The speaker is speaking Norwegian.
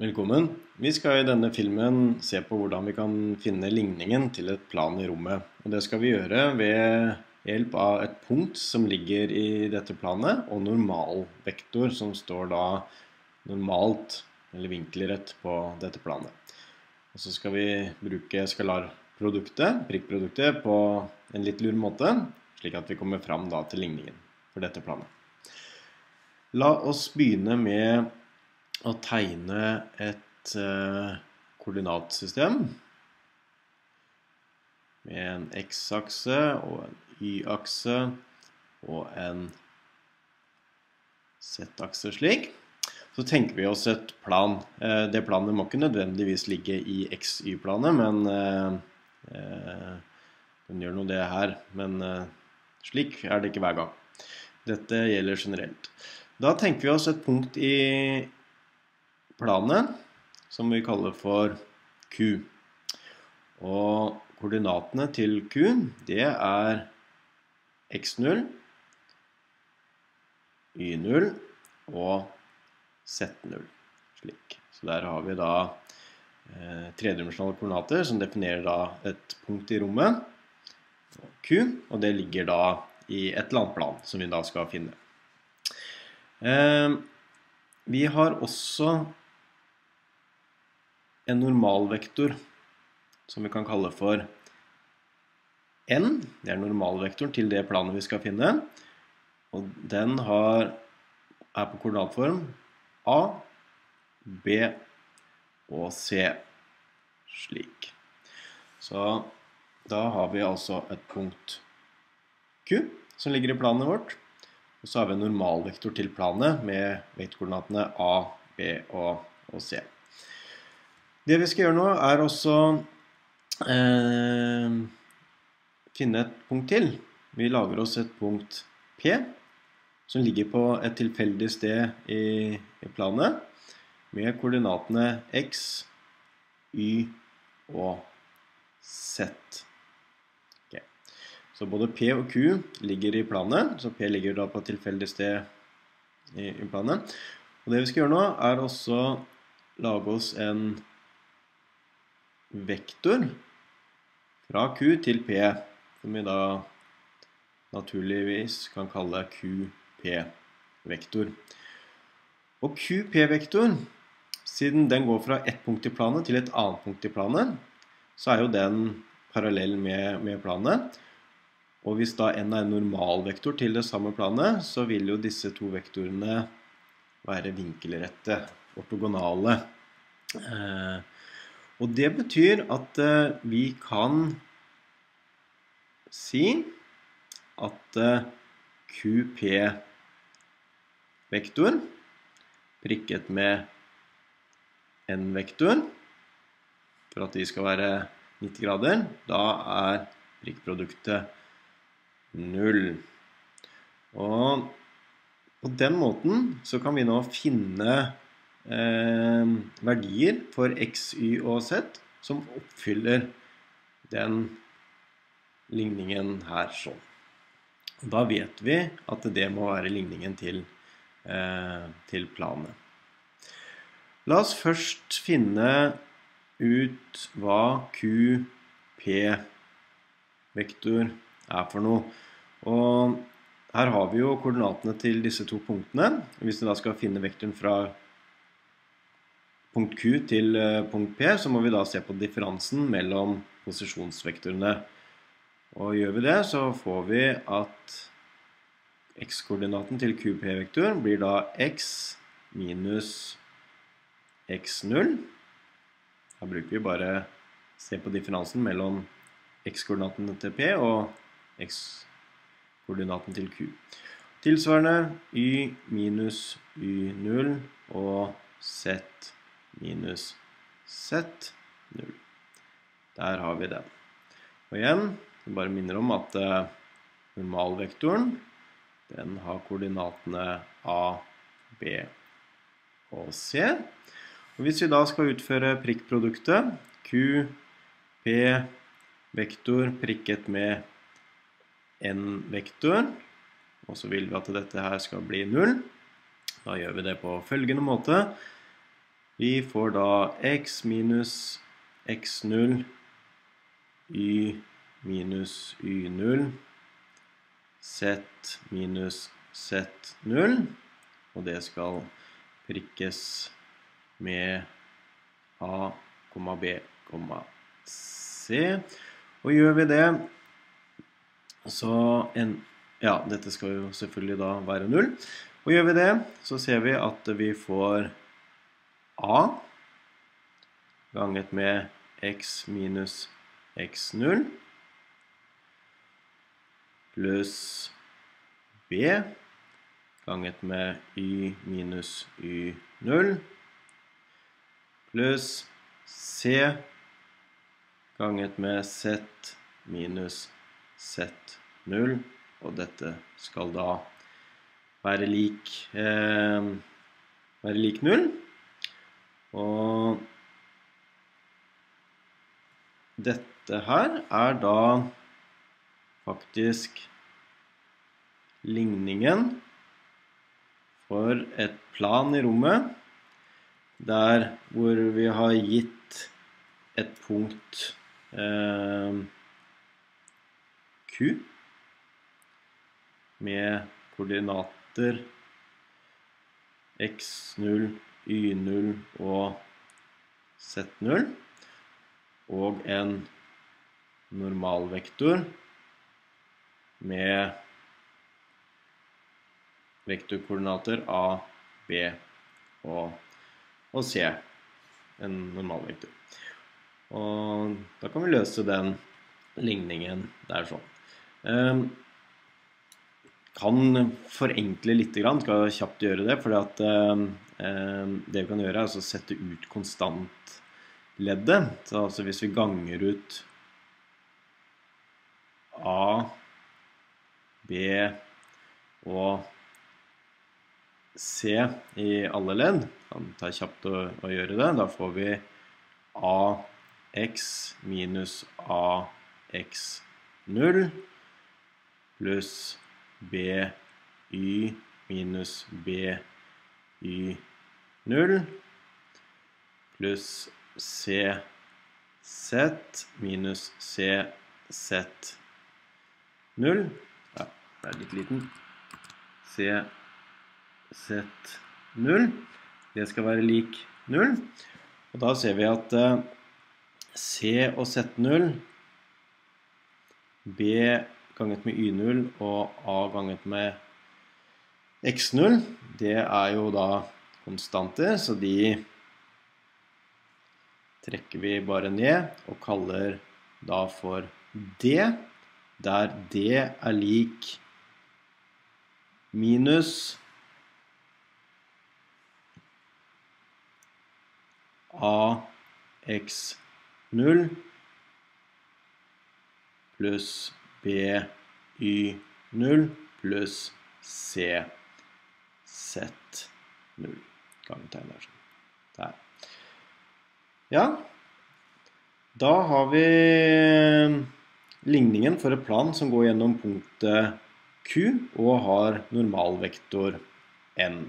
Velkommen. Vi skal i denne filmen se på hvordan vi kan finne ligningen til et plan i rommet. Og det skal vi gjøre ved hjelp av et punkt som ligger i dette planet, og normalvektor som står da normalt eller vinkelrett på dette planet. Og så skal vi bruke skalarproduktet, prikkproduktet, på en litt lur måte, slik at vi kommer fram da til ligningen for dette planet. La oss begynne med å tegne et uh, koordinatsystem med en x-akse og en y-akse og en z-akse slik. Så tenker vi oss et plan. Uh, det planet må ikke nødvendigvis ligge i x-y-planet, men uh, den gjør nå det her. Men slik er det ikke hver gang. Dette gjelder generelt. Da tenker vi oss et punkt i planet, som vi kaller for Q. Og koordinatene til Q, det er x0, y0 og z0. Slik. Så der har vi da eh, tredimensjonale koordinater som definerer da et punkt i rommet, Q, og det ligger da i et eller annet plan som vi da skal finne. Eh, vi har også en normalvektor som vi kan kalle for n. Det er normalvektoren til det planet vi skal finne. Og den har, er på koordinatform A, B og C. Slik. Så da har vi altså et punkt Q som ligger i planet vårt. Og så har vi en normalvektor til planet med vektkoordinatene A, B og, og C. Det vi skal gjøre nå, er også eh, finne et punkt til. Vi lager oss et punkt P, som ligger på et tilfeldig sted i, i planet, med koordinatene x, y og z. Okay. Så både P og Q ligger i planet, så P ligger da på et tilfeldig sted i, i planet. Og det vi skal gjøre nå, er også lage oss en vektor fra Q til P, som vi da naturligvis kan kalle QP-vektor. Og QP-vektor, siden den går fra ett punkt i planet til et annet punkt i planet, så er jo den parallell med, med planet. Og hvis da n er en normalvektor til det samme planet, så vil jo disse to vektorene være vinkelrette, ortogonale. Eh, og det betyr at uh, vi kan si at eh, QP-vektor prikket med N-vektoren for at de skal være 90 grader, da er prikkproduktet 0. Og på den måten så kan vi nå finne eh, verdier for x, y og z som oppfyller den ligningen her sånn. Da vet vi at det må være ligningen til, eh, til planet. La oss først finne ut hva QP-vektor er for noe. Og her har vi jo koordinatene til disse to punktene. Hvis vi da skal finne vektoren fra punkt Q til eh, punkt P, så må vi da se på differansen mellom posisjonsvektorene. Og gjør vi det, så får vi at x-koordinaten til QP-vektoren blir da x minus x0. Da bruker vi bare se på differansen mellom x-koordinaten til P og x-koordinaten til Q. Tilsvarende y minus y0 og z minus z0. Der har vi den. Og igjen, jeg bare minner om at uh, normalvektoren den har koordinatene A, B og C. Og hvis vi da skal utføre prikkproduktet Q, P, vektor prikket med N-vektor, og så vil vi at dette her skal bli 0, da gjør vi det på følgende måte. Vi får da x minus x0, y minus y0, z minus z0, og det skal prikkes med a, b, c. Og gjør vi det, så en, Ja, dette skal jo selvfølgelig da være 0. Og gjør vi det, så ser vi at vi får a ganget med x minus x0 pluss b ganget med y minus y0 pluss c ganget med z minus z0 og dette skal da være lik, eh, være lik 0. Og dette her er da faktisk ligningen for et plan i rommet der hvor vi har gitt et punkt eh, Q med koordinater x0, y0 og z0 og en normalvektor med vektorkoordinater A, B og, og C. En normalvektor. Og da kan vi løse den ligningen der sånn. Um, kan forenkle litt, skal kjapt gjøre det. For eh, det vi kan gjøre, er å sette ut konstantleddet. Så altså hvis vi ganger ut A, B og C i alle ledd, kan ta kjapt å, å gjøre det, da får vi AX minus AX0 pluss by minus by0 pluss cz minus cz0 Ja, det er litt liten. cz0 det skal være lik 0. Og da ser vi at eh, C og Z0 B ganget med Y0 og A ganget med X0, det er jo da konstanter, så de trekker vi bare ned og kaller da for D, der D er lik minus AX0 pluss BY0 pluss CZ0. Gangetegn. Sånn. Der. Ja, da har vi ligningen for et plan som går gjennom punktet Q og har normalvektor N.